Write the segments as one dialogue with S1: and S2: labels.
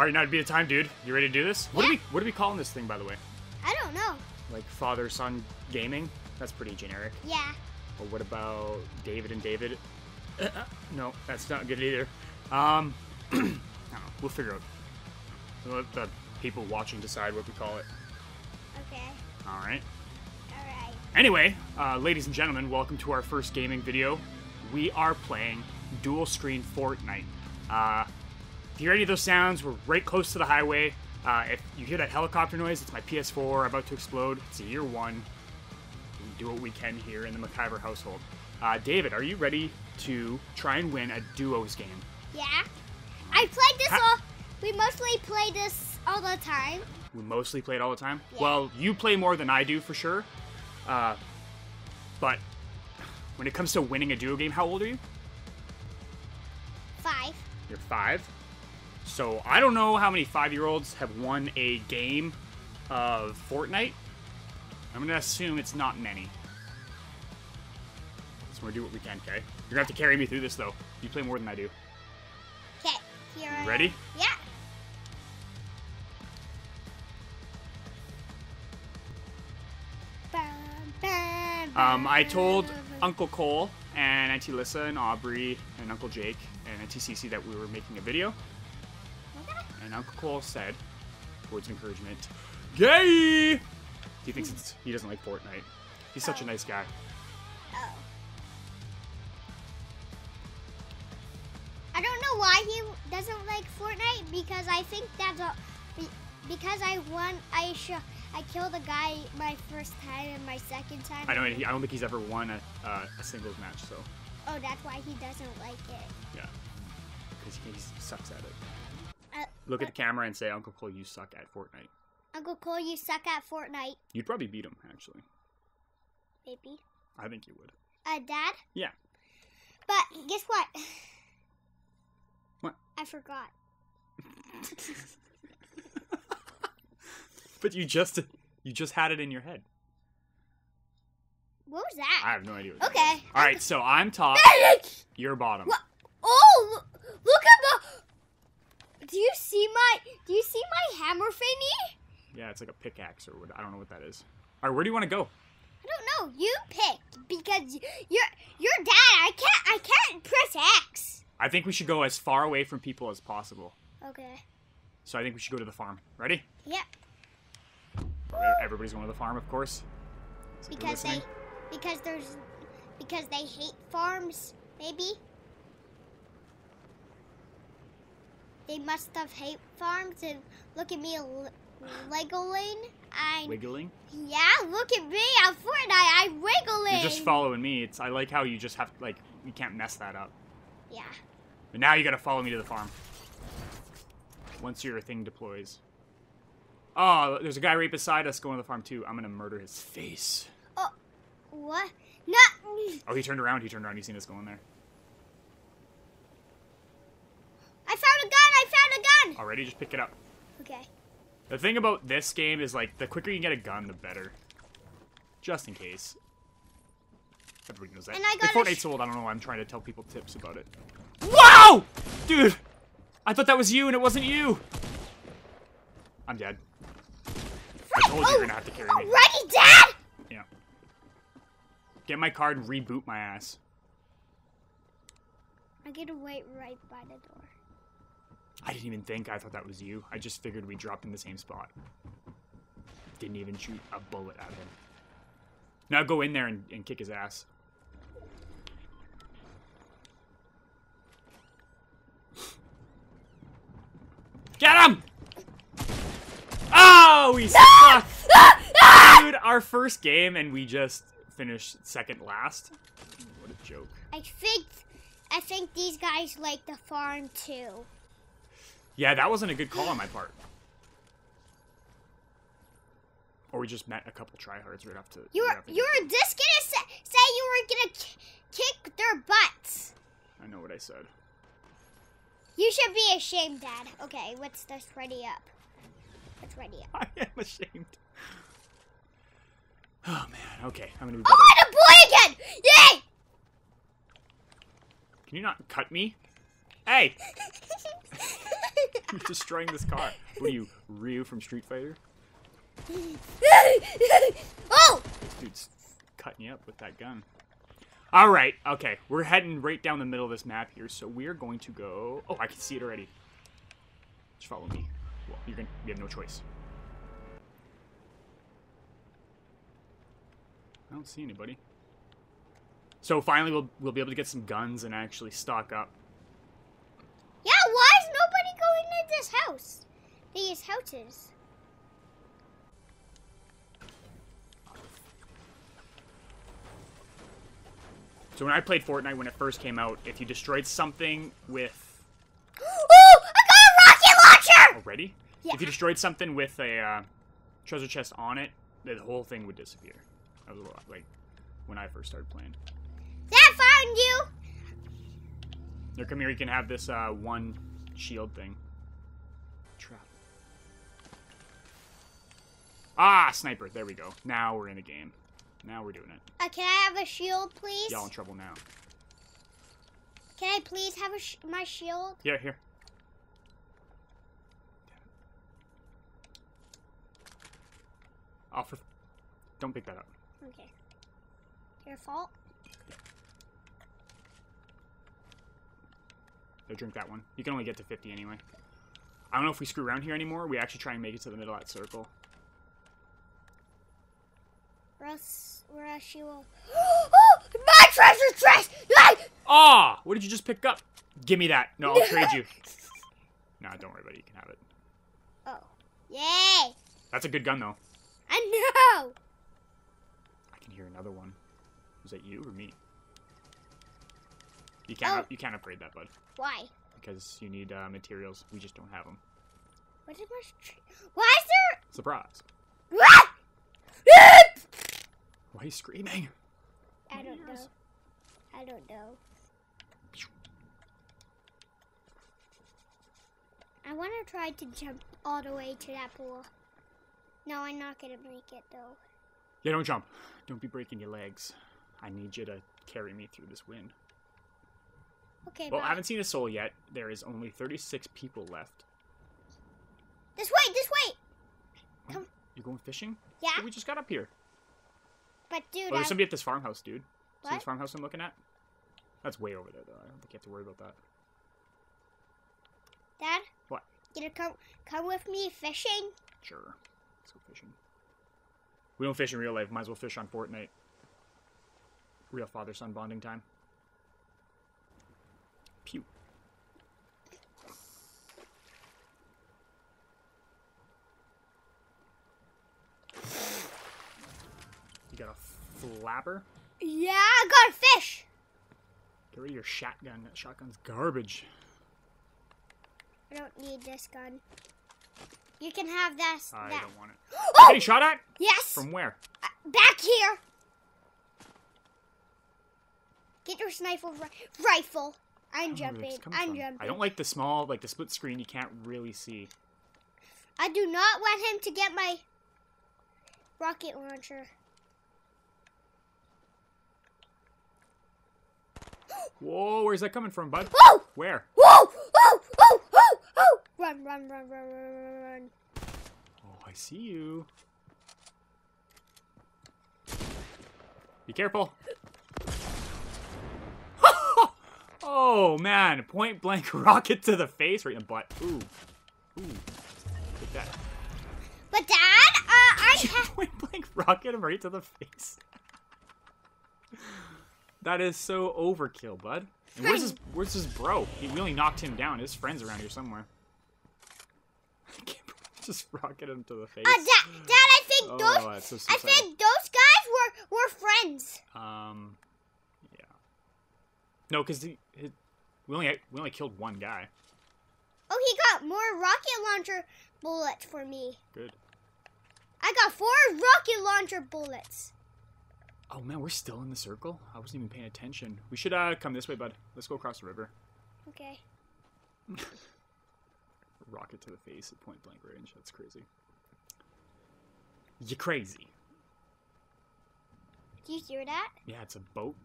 S1: All right, now would be the time, dude. You ready to do this? What
S2: Yeah.
S1: are we What are we calling this thing, by the way?
S2: I don't know.
S1: Like father son gaming? That's pretty generic.
S2: Yeah.
S1: Or what about David and David? Uh, uh, no, that's not good either. Um, know. We'll figure out. We'll let the people watching decide what we call it.
S2: Okay.
S1: All right.
S2: All right.
S1: Anyway, uh, ladies and gentlemen, welcome to our first gaming video. We are playing dual screen Fortnite. Uh, if you hear any of those sounds, we're right close to the highway. Uh, if you hear that helicopter noise, it's my PS4 about to explode. It's a year one. We do what we can here in the McIver household. Uh, David, are you ready to try and win a duos game?
S2: Yeah. I played this
S1: Ha-
S2: all. We mostly play this all the time.
S1: We mostly play it all the time.
S2: Yeah.
S1: Well, you play more than I do for sure. Uh, but when it comes to winning a duo game, how old are you?
S2: Five.
S1: You're five. So I don't know how many five year olds have won a game of Fortnite. I'm gonna assume it's not many. So we're gonna do what we can, okay? You're gonna have to carry me through this though. You play more than I do.
S2: Okay. Here. I am.
S1: Ready?
S2: Yeah. Bum, bum,
S1: Um, I told. Uncle Cole and Auntie Lissa and Aubrey and Uncle Jake and Auntie Cece that we were making a video. And Uncle Cole said, words of encouragement, gay! He thinks it's, he doesn't like Fortnite. He's such a nice guy.
S2: Oh. I don't know why he doesn't like Fortnite because I think that's a because I won. I sh- I killed a guy my first time and my second time.
S1: I he- I don't think he's ever won a, uh, a singles match, so
S2: Oh, that's why he doesn't like it.
S1: yeah, because he, he sucks at it. Look at the camera and say, Uncle Cole, you suck at Fortnite.
S2: Uncle Cole, you suck at Fortnite,
S1: You'd probably beat him, actually.
S2: Maybe.
S1: I think you would.
S2: Uh, Dad.
S1: Yeah.
S2: But guess what?
S1: What?
S2: I forgot.
S1: But you just you just had it in your head.
S2: What was that?
S1: I have no idea. What that
S2: Okay.
S1: was. All right, so I'm top. You're bottom.
S2: What? Oh, look, look at my. Do you see my? Do you see my hammer thingy?
S1: Yeah, it's like a pickaxe or what. I don't know what that is. All right, where do you want to go?
S2: I don't know. You pick because you're you're dad. I can't. I can't press X.
S1: I think we should go as far away from people as possible.
S2: Okay.
S1: So I think we should go to the farm. Ready?
S2: Yeah.
S1: Everybody's going to the farm, of course. So
S2: Because they, because there's, because they hate farms. Maybe. They must have hate farms and look at me, Legoling. I
S1: wiggling.
S2: yeah. Look at me. I'm Fortnite. I'm wiggling.
S1: You're just following me. It's I like how you just have like you can't mess that up.
S2: Yeah.
S1: But now you got to follow me to the farm. Once your thing deploys. Oh, there's a guy right beside us going to the farm too. I'm gonna murder his face.
S2: Oh, what? No.
S1: Oh, he turned around. He turned around. He's seen us going there.
S2: I found a gun. I found a gun.
S1: Already, just pick it up.
S2: Okay.
S1: The thing about this game is like the quicker you get a gun, the better. Just in case. Everybody knows that.
S2: And I got like,
S1: Fortnite's old, I don't know why I'm trying to tell people tips about it. Wow, dude! I thought that was you, and it wasn't you. I'm dead. I told you you're gonna have to carry me.
S2: Oh, Ready, Dad?
S1: Yeah. Get my card and reboot my ass.
S2: I get gonna wait right by the door.
S1: I didn't even think. I thought that was you. I just figured we dropped in the same spot. Didn't even shoot a bullet at him. Now go in there and, and kick his ass. Get him! Oh, we suck! Dude, our first game and we just finished second last. What a joke.
S2: I think, I think these guys like the farm too.
S1: Yeah, that wasn't a good call on my part. Or we just met a couple tryhards right off to.
S2: You
S1: right
S2: were,
S1: the
S2: you were just gonna say, say you were gonna k- kick their butts.
S1: I know what I said.
S2: You should be ashamed, Dad. Okay, let's just ready up. Let's ready up.
S1: I am ashamed. Oh man. Okay, I'm gonna be
S2: Oh,
S1: better.
S2: and a boy again! Yay!
S1: Can you not cut me? Hey! You're destroying this car. What are you, Ryu from Street Fighter?
S2: oh!
S1: This Dude's cutting you up with that gun. Alright, okay. We're heading right down the middle of this map here, so we're going to go... Oh, I can see it already. Just follow me. Well, you're gonna... We have no choice. I don't see anybody. So finally we'll, we'll be able to get some guns and actually stock up.
S2: Yeah, why is nobody going to this house? These houses.
S1: So when I played Fortnite when it first came out, if you destroyed something with
S2: Oh, I got a rocket launcher!
S1: already,
S2: Yeah.
S1: if you destroyed something with a uh, treasure chest on it, the whole thing would disappear. That was a lot, like when I first started playing.
S2: That found you.
S1: Here, come here. You can have this uh, one shield thing. Trap. Ah, sniper. There we go. Now we're in the game. Now we're doing it.
S2: Uh, can I have a shield, please?
S1: Y'all in trouble now.
S2: Can I please have a sh- my shield?
S1: Yeah, here. For... Don't pick that up.
S2: Okay. Your fault.
S1: Drink that one. You can only get to 50 anyway. I don't know if we screw around here anymore. We actually try and make it to the middle of that circle.
S2: Or else, or else she will. oh, my treasure chest! Like,
S1: Ah! What did you just pick up? Give me that. No, I'll trade you. Nah, don't worry about it. You can have it.
S2: oh, yay!
S1: That's a good gun, though.
S2: I know.
S1: I can hear another one. Is that you or me? You can't.
S2: Oh.
S1: You can't upgrade that, bud,
S2: Why?
S1: because you need uh, materials. We just don't have them.
S2: What is my? Tr- Why is
S1: Surprise!
S2: there? What?
S1: Why are you screaming?
S2: I don't know. I don't know. I want to try to jump all the way to that pool. No, I'm not gonna make it though.
S1: Yeah, don't jump. Don't be breaking your legs. I need you to carry me through this wind.
S2: Okay,
S1: Well,
S2: bye.
S1: I haven't seen a soul yet. There is only 36 people left.
S2: This way, this way.
S1: What?
S2: Come.
S1: You're going fishing?
S2: Yeah,
S1: Well, we just got up here.
S2: but dude,
S1: Oh, there's
S2: I-
S1: somebody at this farmhouse, dude. See this farmhouse I'm looking at? That's way over there, though. I don't think you have to worry about that.
S2: Dad.
S1: What?
S2: You gonna come come with me fishing?
S1: Sure. Let's go fishing. We don't fish in real life. Might as well fish on Fortnite. Real father-son bonding time. Pew. You got a flapper?
S2: Yeah, I got a fish.
S1: Get rid of your shotgun. That shotgun's garbage.
S2: I don't need this gun. You can have this.
S1: I
S2: that.
S1: don't want it.
S2: Oh,
S1: Getting shot at?
S2: yes.
S1: From where?
S2: Uh, back here. Get your sniper ri- rifle. I'm
S1: I don't know where
S2: jumping. I'm
S1: from.
S2: jumping.
S1: I don't like the small, like the split screen. You can't really see.
S2: I do not want him to get my rocket launcher.
S1: Whoa, where's that coming from, bud?
S2: Oh!
S1: Where?
S2: Whoa! Oh! Oh! Oh! Run! Run! Run! Run! Run! Run! Run!
S1: Oh, I see you. Be careful. Oh man, point blank rocket to the face right in the butt. Ooh. Ooh. Take that.
S2: But Dad, uh, I
S1: point blank rocket him right to the face. that is so overkill, bud. And where's his where's his bro? He really knocked him down. His friend's around here somewhere. I can't Just rocket him to the face.
S2: uh, Dad, Dad, I think
S1: oh,
S2: those,
S1: so
S2: I think those guys were were friends.
S1: Um. No, because we only we only killed one guy.
S2: Oh, he got more rocket launcher bullets for me.
S1: Good.
S2: I got four rocket launcher bullets.
S1: Oh man, we're still in the circle. I wasn't even paying attention. We should uh come this way, bud. Let's go across the river.
S2: Okay.
S1: Rocket to the face at point blank range. That's crazy. You crazy?
S2: Do you hear that?
S1: Yeah, it's a boat.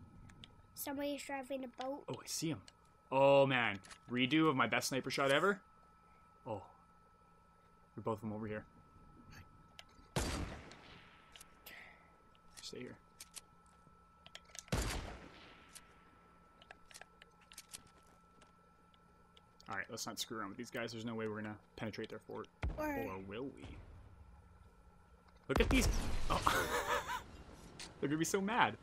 S2: Somebody's driving a boat.
S1: Oh, I see him. Oh man, redo of my best sniper shot ever. Oh, we're both of them over here. Stay here. All right, let's not screw around with these guys. There's no way we're gonna penetrate their fort,
S2: Or
S1: or will we? Look at these. Oh. They're gonna be so mad.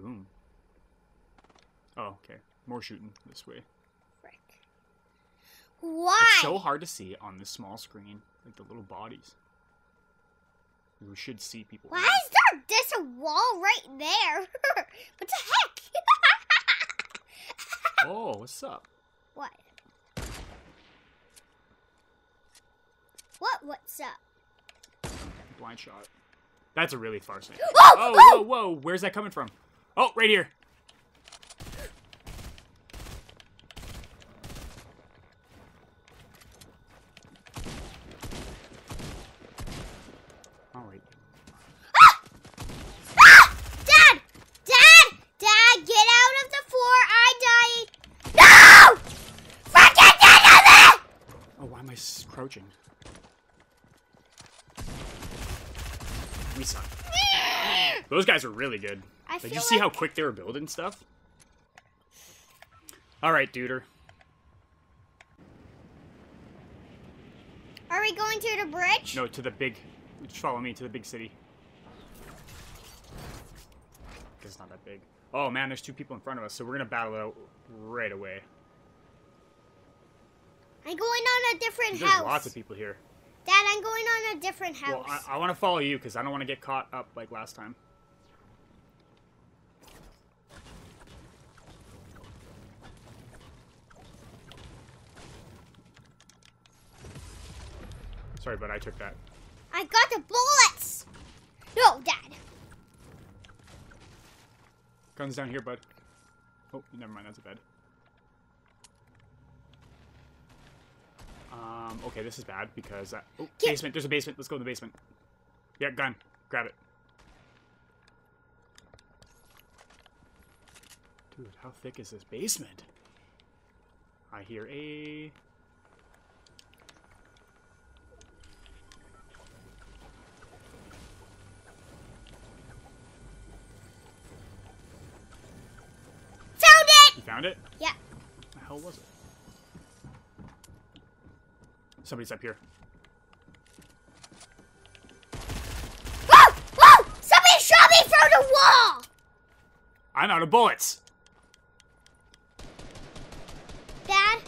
S1: Kaboom. Oh, okay. More shooting this way.
S2: frick. Why?
S1: It's so hard to see on this small screen, like the little bodies. We should see people.
S2: Why is there this wall right there? what the heck?
S1: Oh, what's up?
S2: what? What? What's up?
S1: Blind shot. That's a really far sight.
S2: Oh,
S1: Oh,
S2: oh!
S1: whoa, whoa. Where's that coming from? Oh, right here. All right.
S2: Ah! Dad! Dad! Dad, get out of the fort! I died! No! Fucking get out of
S1: Oh, why am I crouching? We suck. Those guys are really good. Like,
S2: feel
S1: you see how quick they were building stuff? All right, duder.
S2: Are we going to the bridge?
S1: No, to the big. Just follow me to the big city. Because it's not that big. Oh man, there's two people in front of us, so we're gonna battle it out right away.
S2: I'm going on a different
S1: There's
S2: house.
S1: lots of people here.
S2: Dad, I'm going on a different house.
S1: Well, I, I want to follow you because I don't want to get caught up like last time. Sorry, but I took that.
S2: I got the bullets! No, Dad.
S1: Guns down here, bud. Oh, never mind. That's a bed. Um. Okay, this is bad because. I, oh,
S2: Get-
S1: basement. There's a basement. Let's go in the basement. Yeah, gun. Grab it. Dude, how thick is this basement? I hear a.
S2: Found it!
S1: You found it?
S2: Yeah.
S1: The hell was it? Somebody's up here.
S2: Whoa! Whoa! Somebody shot me through the wall!
S1: I'm out of bullets.
S2: Dad,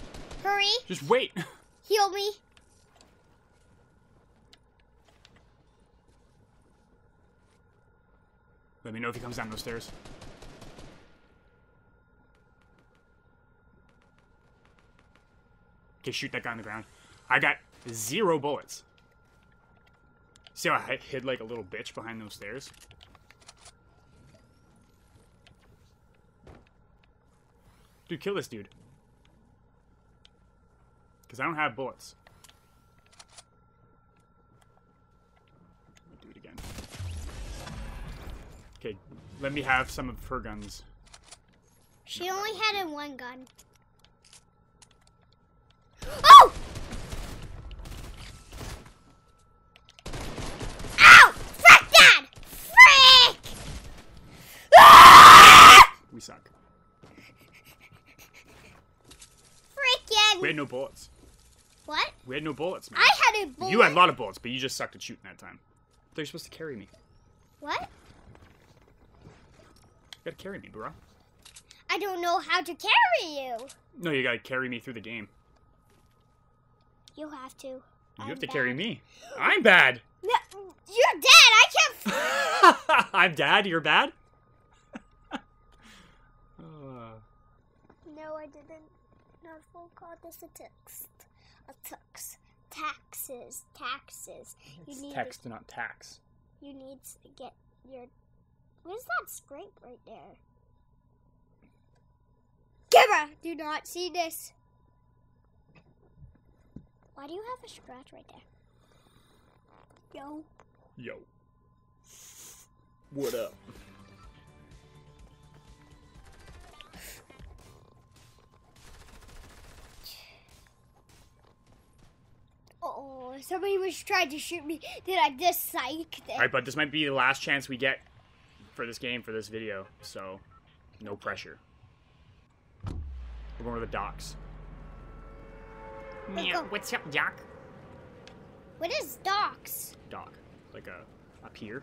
S2: hurry.
S1: Just wait.
S2: Heal me.
S1: Let me know if he comes down those stairs. Okay, shoot that guy on the ground. I got zero bullets. See how I hid like a little bitch behind those stairs? Dude, kill this dude. Because I don't have bullets. Do it again. Okay, let me have some of her guns.
S2: She only had in one gun. Oh! Ow! Frick, Dad! Frick! Ah!
S1: We suck.
S2: Frickin'!
S1: We had no bullets.
S2: What?
S1: We had no bullets, man.
S2: I had a bullet.
S1: You had a lot of bullets, but you just sucked at shooting that time. They're supposed to carry me.
S2: What?
S1: You gotta carry me, bro.
S2: I don't know how to carry you.
S1: No, you gotta carry me through the game.
S2: You have to.
S1: You
S2: I'm
S1: have to
S2: bad.
S1: carry me. I'm bad.
S2: No, you're dead. I can't.
S1: I'm dad. You're bad. Uh,
S2: No, I didn't. Not full call this a text. A tux. Taxes. Taxes. You
S1: it's
S2: need
S1: text, not tax.
S2: You need to get your. Where's that scrape right there? Camera, do not see this. Why do you have a scratch right there? Yo.
S1: Yo. What up?
S2: Oh, somebody was trying to shoot me. Did I just psych?
S1: All right, but this might be the last chance we get for this game for this video, so no pressure. We're going to the docks.
S2: Let's
S1: what's up, Doc?
S2: What is docks?
S1: Dock, like a a pier.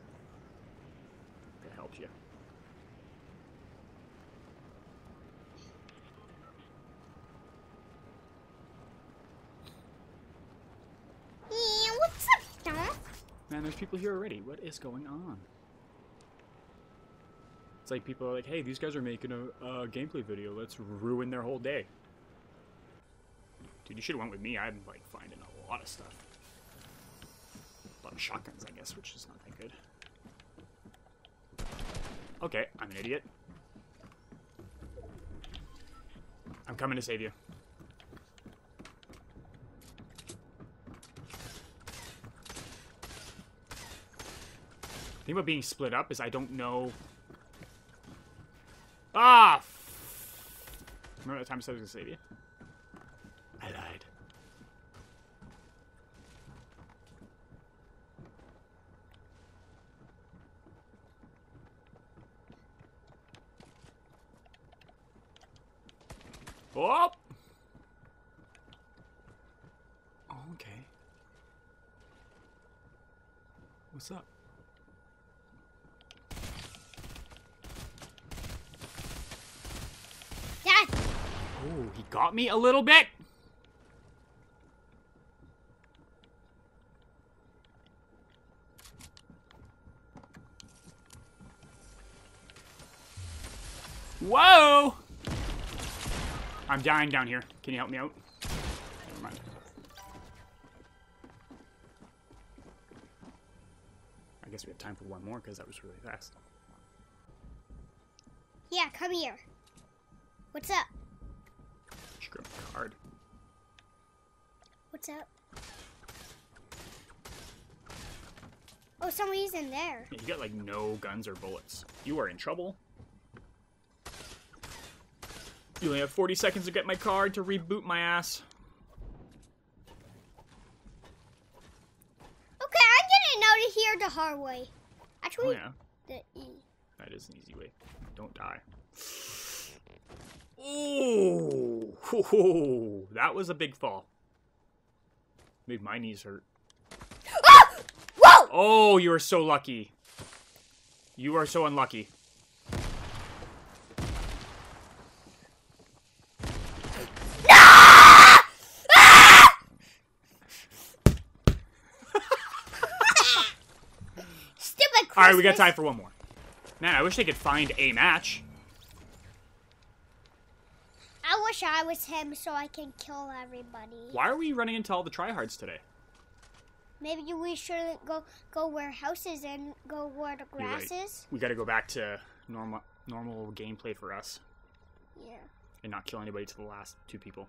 S1: That helps you.
S2: Yeah, what's up, doc?
S1: Man, there's people here already. What is going on? It's like people are like, "Hey, these guys are making a, a gameplay video. Let's ruin their whole day." Dude, you should have went with me. I'm like finding a lot of stuff. A lot of shotguns, I guess, which is not that good. Okay, I'm an idiot. I'm coming to save you. Thing about being split up is I don't know. Ah! Remember that time I said I was gonna save you? I lied. Oh! Oh, okay. What's up?
S2: Dad,
S1: Oh, he got me a little bit. Whoa! I'm dying down here. Can you help me out? Never mind. I guess we have time for one more because that was really fast.
S2: yeah, come here. What's up?
S1: Should grab my card.
S2: What's up? Oh, somebody's in there.
S1: You got like no guns or bullets. You are in trouble. You only have 40 seconds to get my card to reboot my ass.
S2: Okay, I'm getting out of here the hard way. Actually, Oh
S1: yeah,
S2: the E.
S1: that is an easy way. Don't die. Ho. that was a big fall. Made my knees hurt.
S2: Ah! Whoa!
S1: Oh, you are so lucky. You are so unlucky.
S2: Stupid Christmas.
S1: All right, we got time for one more. Man, I wish they could find a match.
S2: I wish I was him so I can kill everybody.
S1: Why are we running into all the tryhards today?
S2: Maybe we shouldn't go go where houses and go where the grass
S1: right.
S2: is.
S1: We got to go back to normal normal gameplay for us
S2: Yeah.
S1: and not kill anybody to the last two people.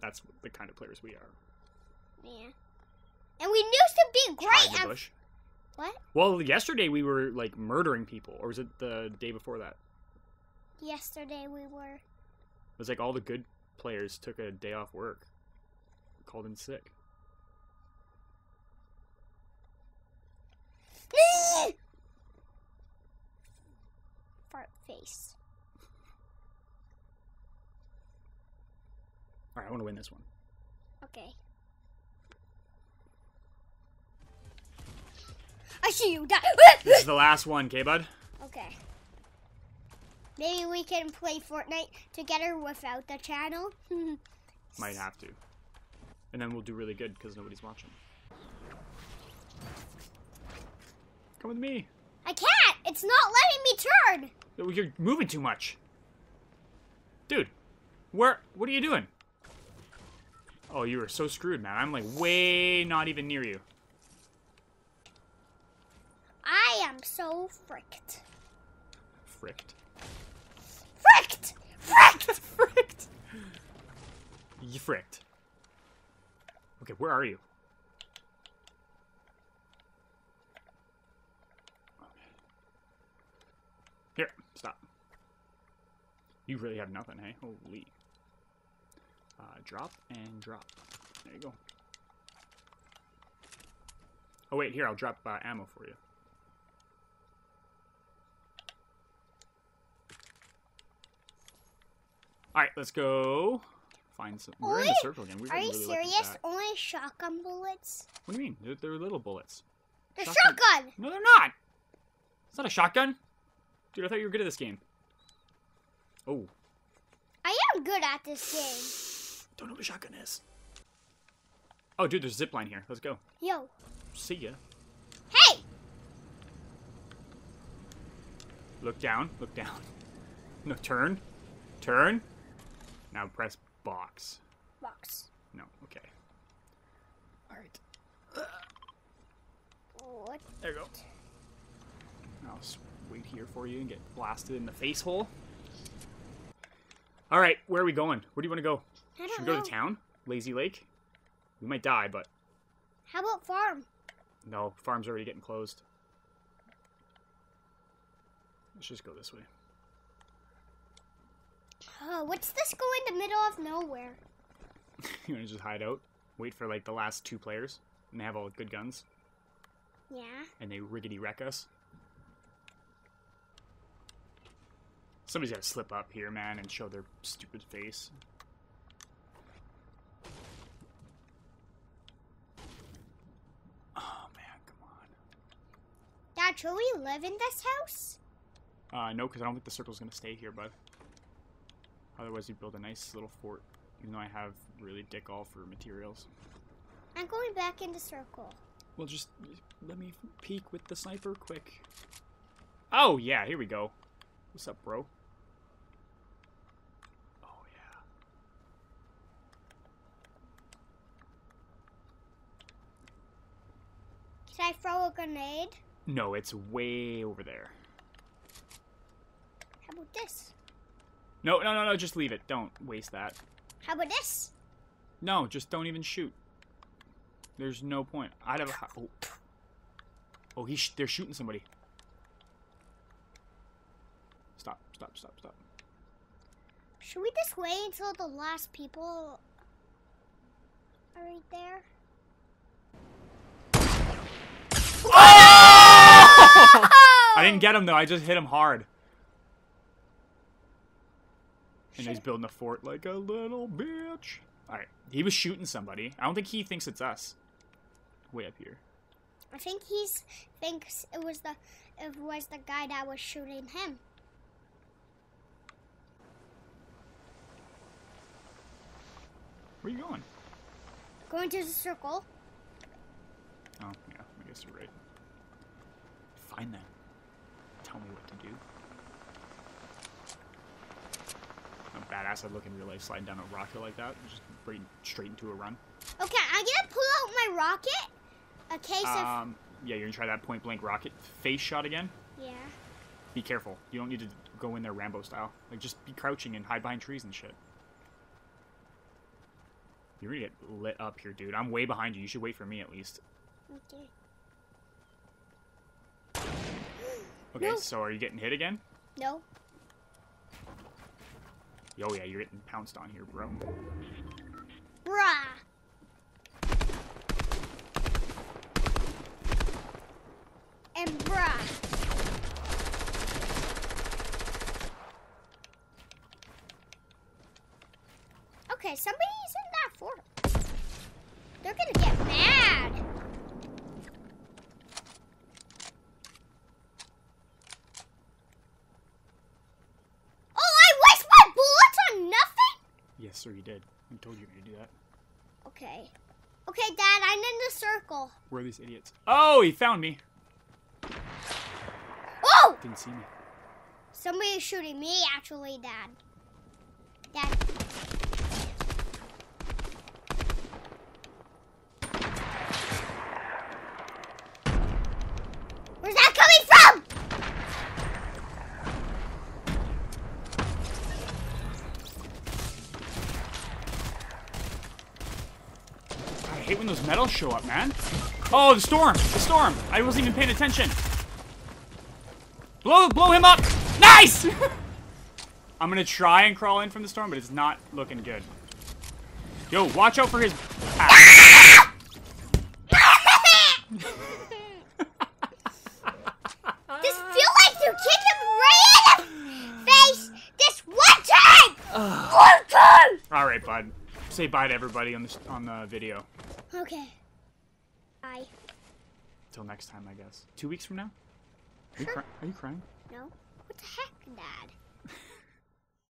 S1: That's the kind of players we are.
S2: Yeah. And we used to be great at
S1: bush.
S2: what?
S1: Well, yesterday we were like murdering people, or was it the day before that?
S2: Yesterday we were.
S1: It was like all the good players took a day off work, called in sick.
S2: Fart face.
S1: All right, I want to win this one.
S2: Okay. I see you die.
S1: This is the last one, K Bud.
S2: okay. Maybe we can play Fortnite together without the channel.
S1: Might have to, and then we'll do really good because nobody's watching. Come with me.
S2: I can't. It's not letting me turn.
S1: You're moving too much. Dude, where what are you doing? Oh, you are so screwed, man. I'm like way not even near you.
S2: I am so fricked.
S1: Fricked
S2: fricked! fricked!
S1: You fricked. Okay, where are you? Here, stop. You really have nothing, hey? Holy. Uh, drop and drop. There you go. Oh, wait, here, I'll drop uh, ammo for you. Alright, let's go find some. We're in the circle again. We
S2: Are you
S1: really
S2: serious? Only shotgun bullets?
S1: What do you mean? They're, they're little bullets.
S2: The
S1: Shotgun-
S2: shotgun!
S1: No, they're not! It's not a shotgun. Dude, I thought you were good at this game. Oh,
S2: I am good at this game.
S1: don't know what a shotgun is. Oh, dude, there's a zip line here. Let's go.
S2: Yo.
S1: See ya.
S2: Hey!
S1: Look down. Look down. No, turn. Turn. Now press box.
S2: Box.
S1: No, okay. Alright.
S2: What?
S1: There you go. I'll just wait here for you and get blasted in the face hole. Alright, where are we going? Where do you want to go?
S2: I
S1: Should
S2: don't
S1: we go
S2: know.
S1: to town? Lazy Lake? We might die, but
S2: How about farm?
S1: no, farm's already getting closed. Let's just go this way.
S2: Oh, what's this go in the middle of nowhere?
S1: you want to just hide out? Wait for like the last two players, and they have all good guns,
S2: Yeah.
S1: and they riggedy wreck us. Somebody's got to slip up here, man, and show their stupid face. Oh man, come
S2: Dad, should we live in this house?
S1: Uh, no, because I don't think the circle's gonna stay here, bud. Otherwise, you build a nice little fort. Even though I have really dick all for materials.
S2: I'm going back into circle.
S1: Well, just let me peek with the sniper quick. Oh, yeah, here we go. What's up, bro? Oh, yeah.
S2: Should I throw a grenade?
S1: No, it's way over there.
S2: How about this?
S1: No, no, no, no, just leave it. Don't waste that.
S2: How about this?
S1: No, just don't even shoot. There's no point. I'd have a... Oh, oh he's sh- they're shooting somebody. Stop, stop, stop, stop.
S2: Should we just wait until the last people are right there? Ah!
S1: I didn't get him, though. I just hit him hard. And he's building a fort like a little bitch. Alright, he was shooting somebody. I don't think he thinks it's us. Way up here.
S2: I think he's thinks it was the it was the guy that was shooting him.
S1: Where are you going?
S2: Going to the circle.
S1: Oh, yeah, I guess you're right. Find them. Tell me what to do. How badass I'd look in real life sliding down a rocket like that. Just straight into a run.
S2: Okay, I'm gonna pull out my rocket. A case of
S1: Um, yeah, you're gonna try that point blank rocket face shot again.
S2: yeah.
S1: Be careful. You don't need to go in there Rambo style. Like, just be crouching and hide behind trees and shit. You're gonna get lit up here, dude. I'm way behind you. You should wait for me at least.
S2: Okay.
S1: Okay,
S2: No.
S1: so are you getting hit again?
S2: No.
S1: Oh yeah, you're getting pounced on here, bro.
S2: Bruh. And bruh. Okay, somebody's in that fort. They're gonna get mad. Oh, I waste my bullets on nothing?
S1: I told you gonna do that.
S2: Okay. Okay, Dad, I'm in the circle.
S1: Where are these idiots? Oh, he found me.
S2: Oh!
S1: Didn't see me.
S2: Somebody is shooting me, actually, Dad. Dad. Where's that coming from?
S1: I hate when those medals show up, man. Oh, the storm! The storm! I wasn't even paying attention. Blow, blow him up! Nice! I'm gonna try and crawl in from the storm, but it's not looking good. Yo, watch out for his. Ah.
S2: This feel like you kicked him right in the face this one time! one time!
S1: All right, bud. Say bye to everybody on the on the video.
S2: Okay. Bye.
S1: Till next time, I guess. Two weeks from now. Are you, cry- are you crying?
S2: No? What the heck, Dad?